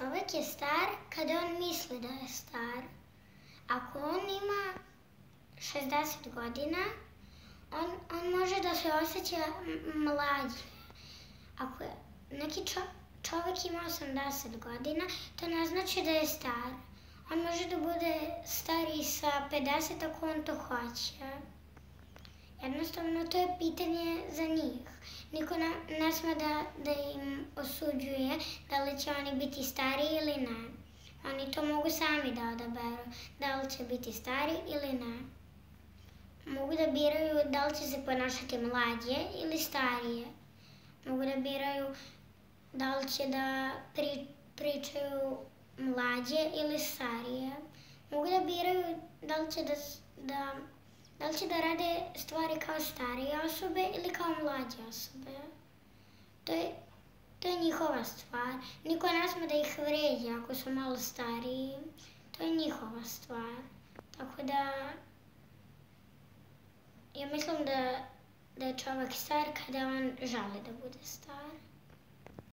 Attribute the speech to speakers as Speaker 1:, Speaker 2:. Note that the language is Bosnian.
Speaker 1: Čovjek je star kada on misli da je star. Ako on ima 60 godina, on, on može da se osjeća mlađe. Ako je neki čo, čovjek ima 80 godina, to ne znači da je star. On može da bude stari sa 50 ako on to hoće. Jednostavno, to je pitanje za njih. Niko ne, ne sme da, da im osuđuje da li će oni biti stari ili ne. Oni to mogu sami da odaberu, da li će biti stari ili ne. Mogu da biraju da li će se ponašati mlađe ili starije. Mogu da biraju da li će da pri, pričaju mlađe ili starije. Mogu da biraju da li će da, da Da li će da rade stvari kao starije osobe ili kao mlađe osobe? To je, to je njihova stvar. Niko ne sme da ih vređa ako su malo stariji. To je njihova stvar. Tako da, ja mislim da, da je čovjek star kada on žali da bude star.